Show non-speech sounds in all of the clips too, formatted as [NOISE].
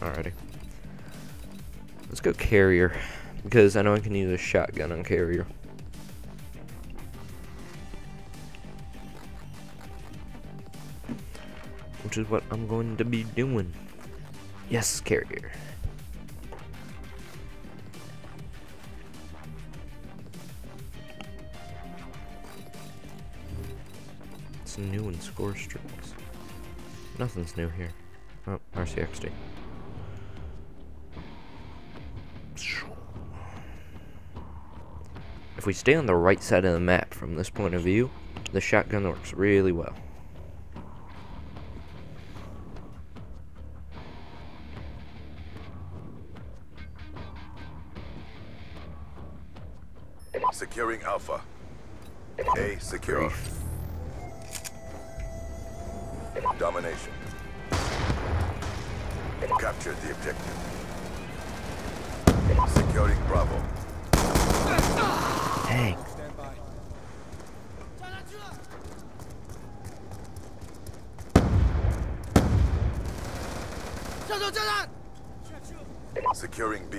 Alrighty. Let's go carrier. Because I know I can use a shotgun on carrier. Which is what I'm going to be doing. Yes, carrier. It's new in score streaks. Nothing's new here. Oh, RCXD. We stay on the right side of the map from this point of view, the shotgun works really well. Securing Alpha. A secure. Grief. Securing B.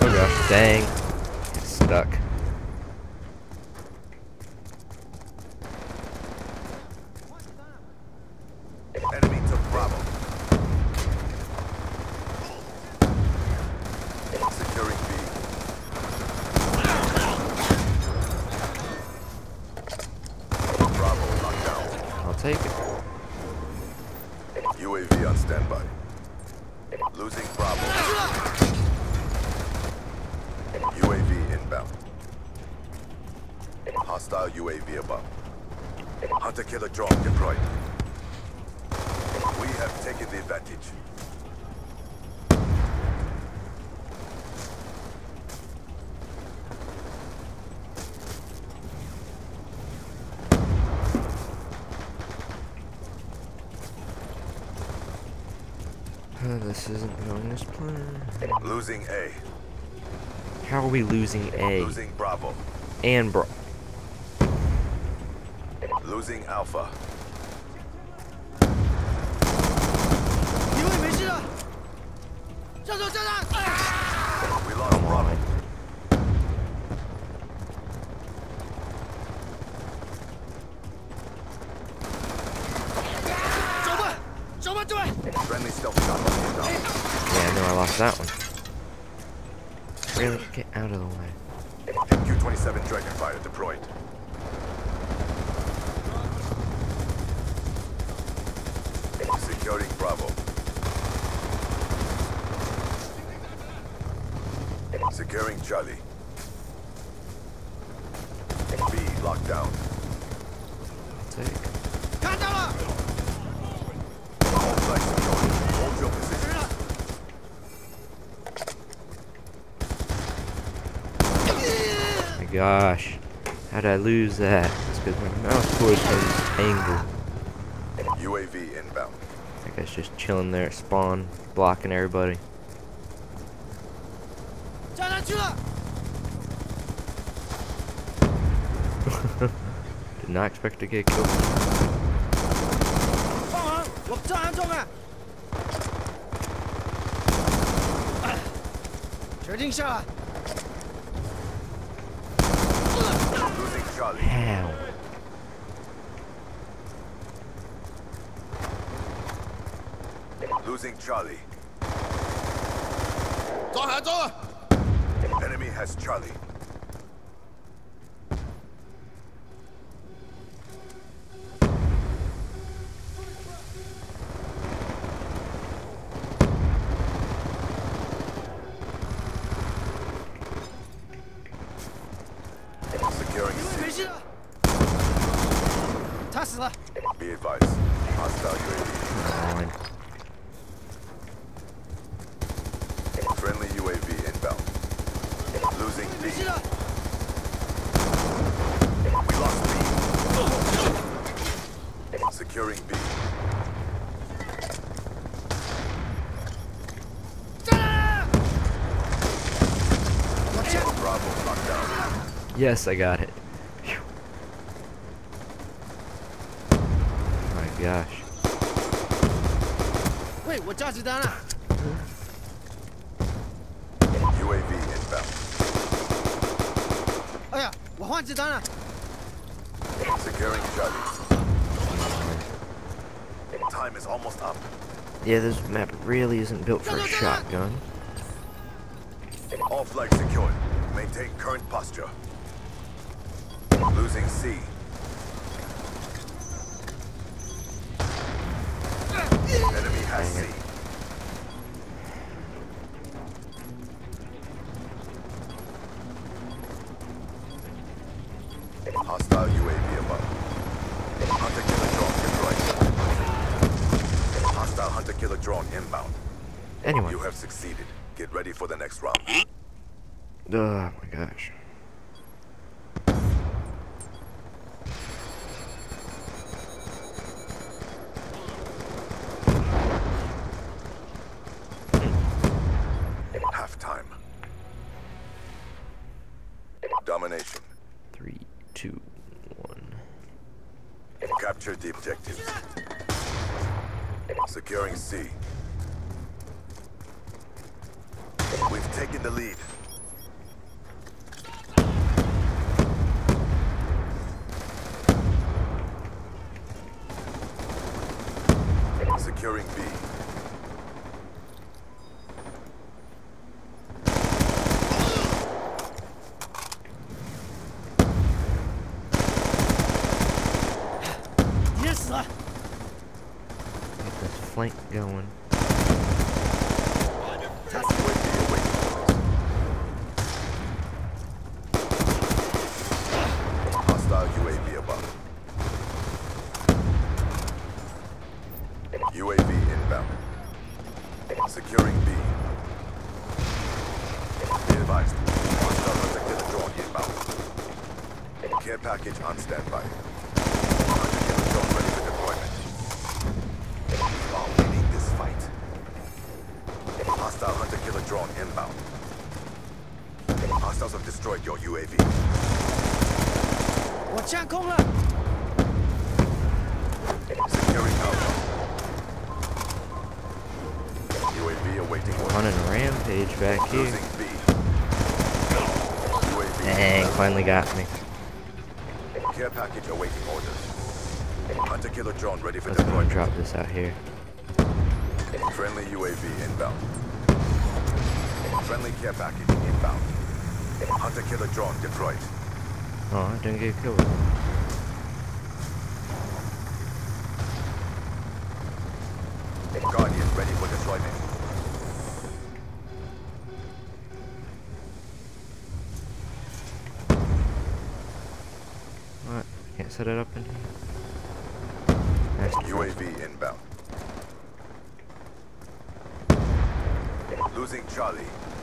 Oh gosh, dang. Stuck. Enemy took Bravo. Securing B. Bravo locked down. I'll take it. UAV on standby. Losing Bravo. UAV inbound. Hostile UAV above. Hunter killer drone deployed. We have taken the advantage. This isn't going as planned. Losing A. How are we losing A Losing Bravo. and bro? Losing Alpha. We lost Bravo. Friendly stealth shot on the. Yeah, I know I lost that one. Really? Get out of the way. MQ-27 Dragonfire deployed. Securing Bravo. Securing Charlie. B locked down. Take. All flights secured. Hold your position. My gosh. How did I lose that? It's because my mouse cord turns angle. That guy's just chilling there at spawn, blocking everybody. [LAUGHS] Did not expect to get killed. 放 Losing Charlie. Door, door! Enemy has Charlie. Securing C. Be advised. Hostile UAV Yes, I got it. Whew. Oh my gosh. Wait, what's up, Dana? UAV inbound. Oh yeah, what Dana? Securing Charlie. Time is almost up. Yeah, this map really isn't built for a shotgun. All flags secured. Maintain current posture. Losing C. Enemy has C. Capture the objectives. Securing C. We've taken the lead. Securing B. Get this flank going. UAV awaiting. On a rampage back here. Dang, finally got me. Care package awaiting orders. Hunter killer drone ready for Let's go deployment. drop this out here. Friendly UAV inbound. Friendly care package inbound. Hunter killer drone deployed. Oh, I didn't get killed. Losing Charlie.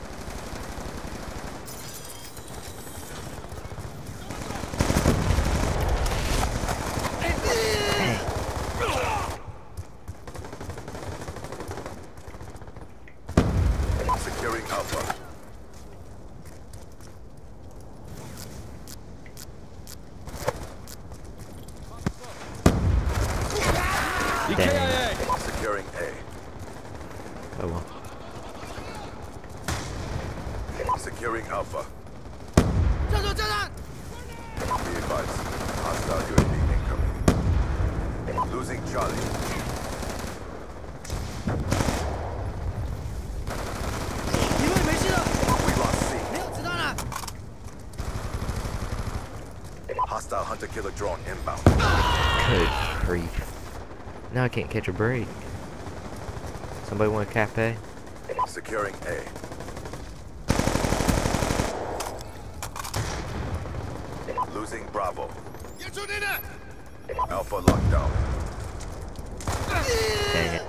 Hostile hunter killer drone inbound. Good grief. Now I can't catch a break. Somebody want a cafe? Securing A. Losing Bravo. Alpha lockdown. Dang it.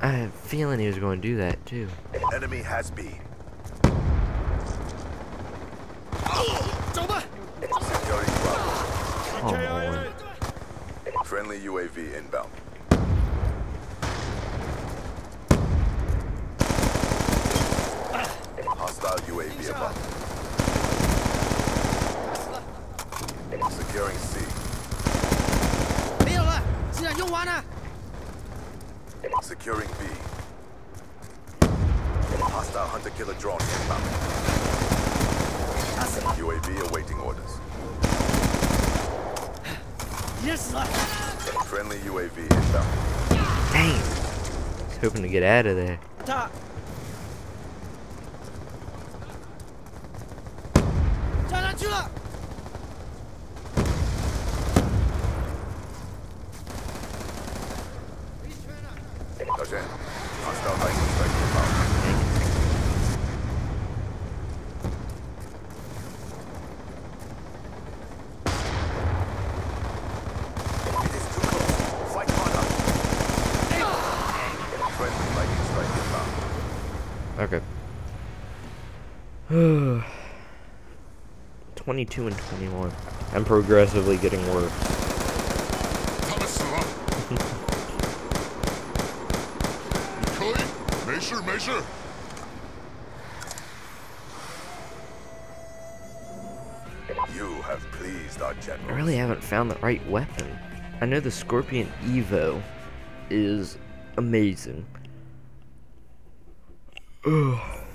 I had a feeling he was going to do that too. Enemy has B. UAV inbound. Hostile UAV above. Securing C. 没有了，子弹用完了。 Securing B. Hostile hunter-killer drone inbound. UAV awaiting orders. 你也死了！ Friendly UAV inbound. Dang. I was hoping to get out of there. 他，[SIGHS] 22 and 21. I'm progressively getting worse. You have pleased our general. I really haven't found the right weapon. I know the Scorpion Evo is amazing. [SIGHS] Ugh.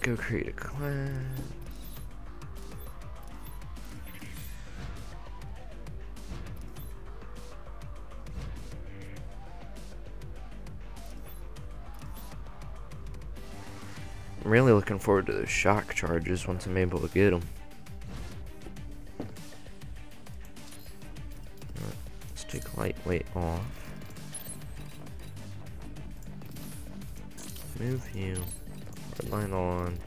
Go create a class. I'm really looking forward to the shock charges once I'm able to get them. Let's take lightweight off. Move you. Line on.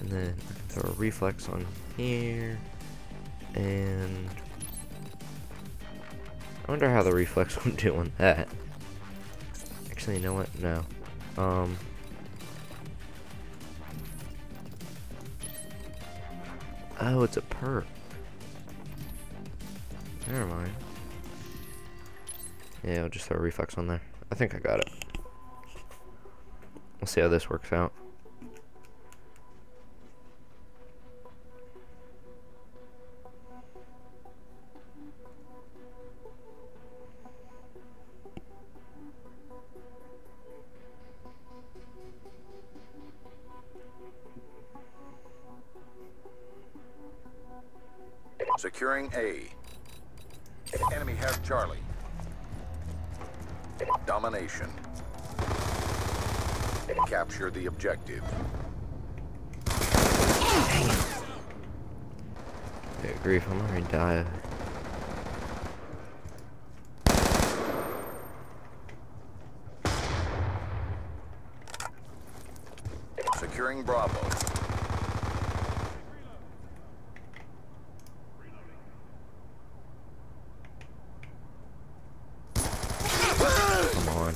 And then I can throw a reflex on here. And I wonder how the reflex [LAUGHS] would do on that. Actually, you know what? No. Um. Oh, it's a perk. Never mind. Yeah, I'll just throw a reflex on there. I think I got it. We'll see how this works out. Securing A. Enemy has Charlie. Domination. Capture the objective. Good grief, I'm already dying. Securing Bravo. Come on.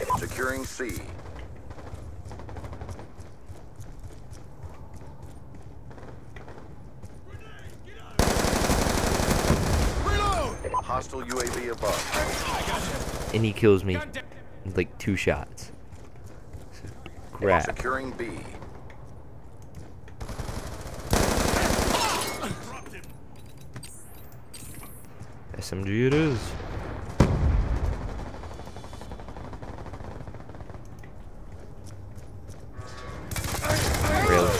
C. Hostile UAV above. And he kills me in like two shots. Crap. Securing B. SMG it is. Really?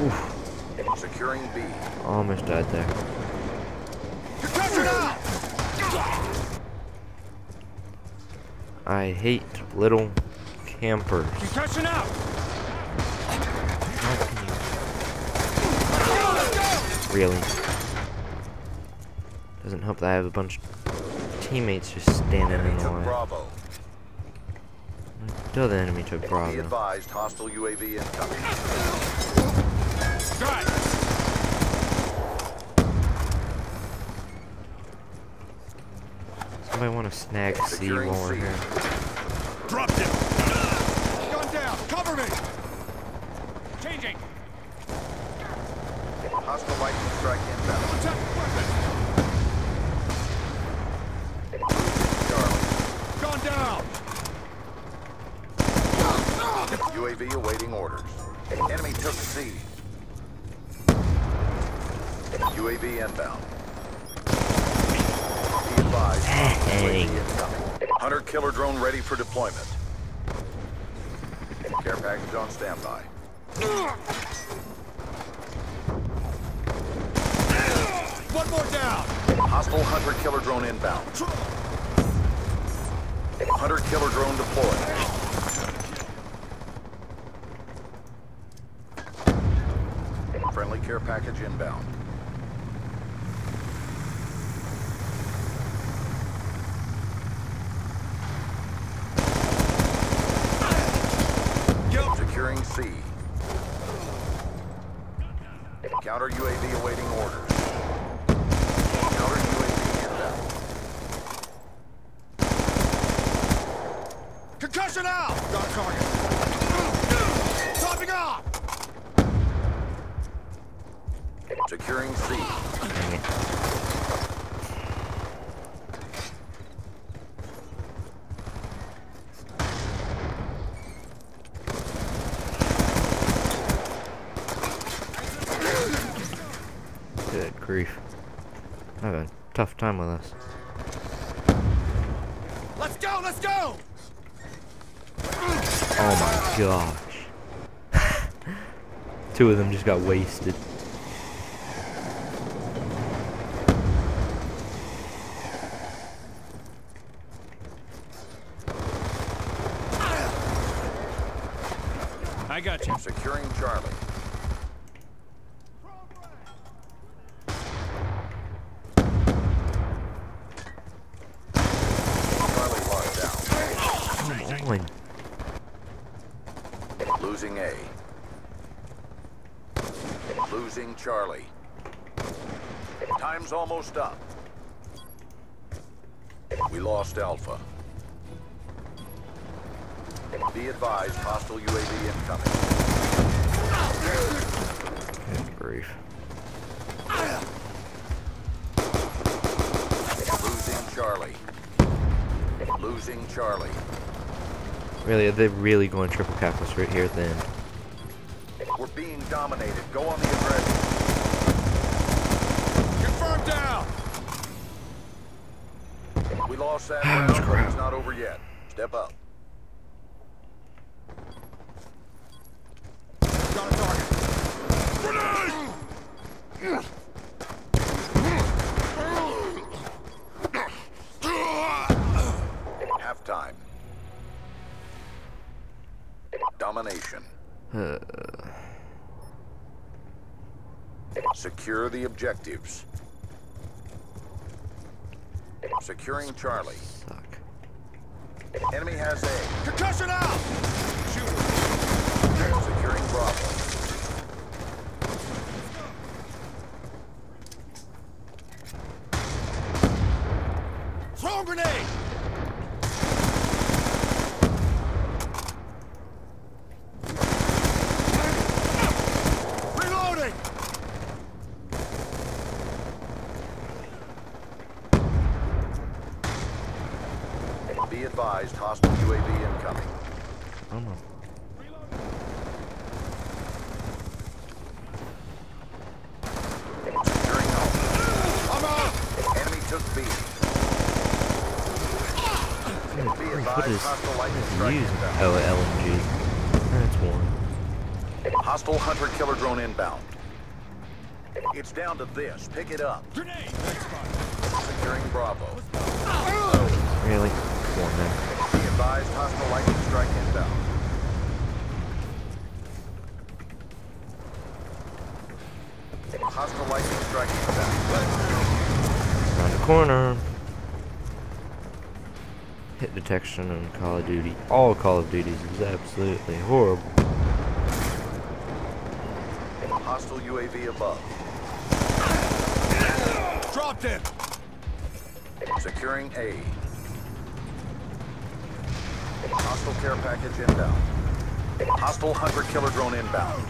Oof, Securing B. almost died there. I hate little campers. Concussion out! How can you? Really? Doesn't help that I have a bunch of teammates just standing in the took way. Bravo. The enemy took Be Bravo. advised, hostile UAV incoming. Somebody want to snag C while we're here. Dropped him. Gun down! Cover me! Changing! Hostile lightning strike inbound. Attack weapon! Charlie. Gone down! UAV awaiting orders. Enemy took C. UAV inbound. Be advised. Dang. UAV incoming. Hunter killer drone ready for deployment. Care package on standby. One more down. Hostile hunter killer drone inbound. Hunter killer drone deployed. Friendly care package inbound. Guilt. Securing C. Counter UAV awaiting orders. Counter UAV inbound. Concussion out. Got a target. Topping off. Securing C. Dang it. Good grief. I have a tough time with this. Let's go. Let's go. Oh my gosh. [LAUGHS] Two of them just got wasted. I got you. Securing Charlie. Charlie locked down. Come on. Losing A. Losing Charlie. Time's almost up. We lost Alpha. Be advised, hostile UAV incoming. Good grief. Losing Charlie. Losing Charlie. Really, they're they really going triple cap us right here at the end? We're being dominated. Go on the aggressive. Confirmed down. We lost that round, but it's not over yet. Step up. Got a target. Halftime. Secure the objectives. Securing Charlie. suck. Enemy has A. Concussion out. Shoot. Securing Bravo. Throw a grenade. Reloading. Be advised, hostile UAV incoming. Come on. Securing Alpha. I'm out. Enemy took B. Good Be advised, is, hostile lightning strike inbound. Oh, LMG. That's one. Hostile hunter killer drone inbound. It's down to this. Pick it up. Grenade. Securing Bravo. Really? Come. Be advised, hostile lightning strike inbound. Hostile lightning strike inbound. Around the corner. Hit detection on Call of Duty. All Call of Duties is absolutely horrible. Hostile UAV above. Dropped in. Securing A. Hostile care package inbound. Hostile hunter killer drone inbound.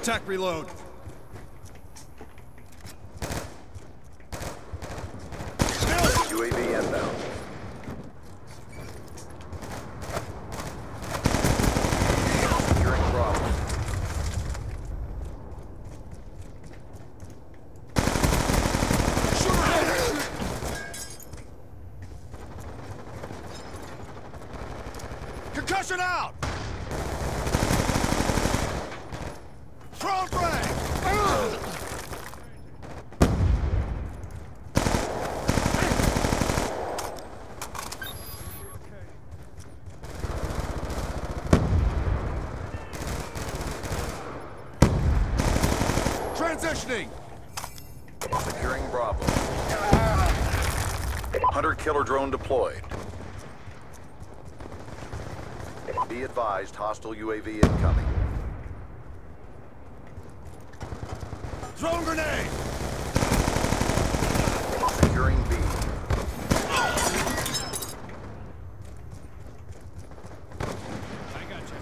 Attack reload. UAV inbound. Concussion out. Throw frag. Transitioning. Securing Bravo. Hunter killer drone deployed. Be advised, hostile UAV incoming. Throw grenade. Securing B. I got you.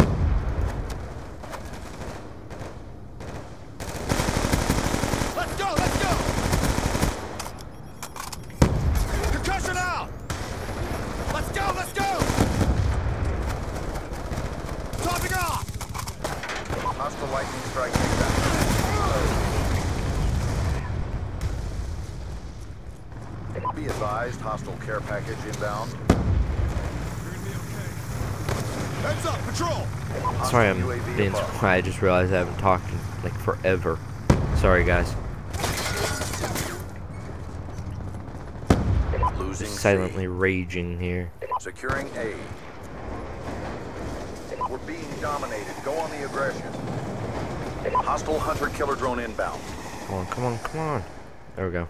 Let's go, let's go! Concussion out! Let's go, let's go! Topping off! Hostile lightning strike inbound. Be advised, hostile care package inbound. You're gonna be okay. Heads up, patrol! Sorry, I'm UAV being above. quiet. I just realized I haven't talked in like forever. Sorry, guys. Losing C. Silently raging here. Securing A. We're being dominated. Go on the aggression. Hostile hunter killer drone inbound. Come on, come on, come on. There we go.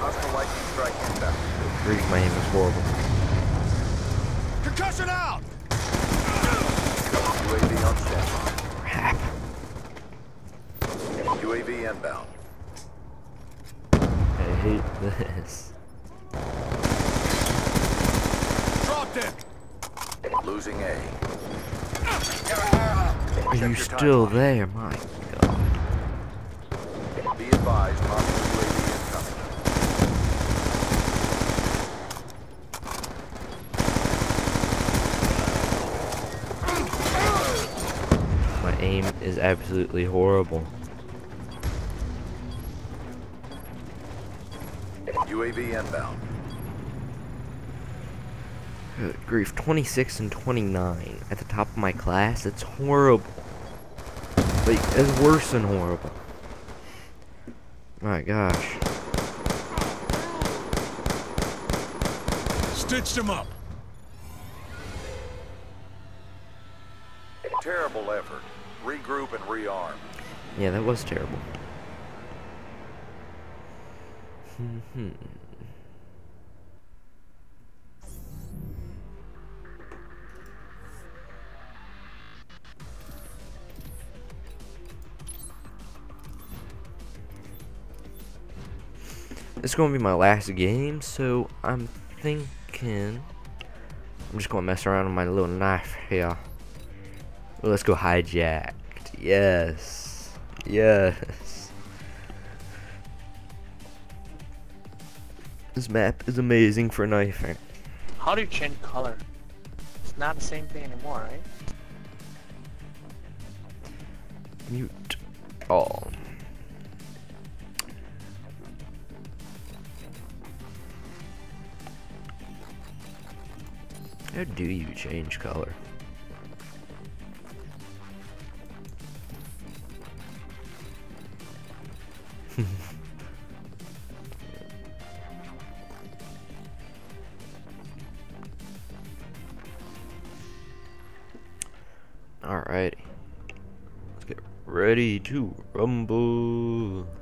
Hostile lightning strike inbound. Grief, my aim is horrible. Concussion out! UAV on standby. UAV inbound. I hate this. Dropped it! Losing A. Are you still there? My god. Be advised, hostile UAV incoming. My aim is absolutely horrible. UAV inbound. Good grief, 26 and 29 at the top of my class. It's horrible. Like, it's worse than horrible. My gosh. Stitched him up. Terrible effort. Regroup and rearm. Yeah, that was terrible. Hmm. It's gonna be my last game, so I'm thinking I'm just gonna mess around with my little knife here. Let's go hijacked. Yes. Yes. This map is amazing for knifing. How do you change color? It's not the same thing anymore, right? Mute all. How do you change color? Ready to rumble.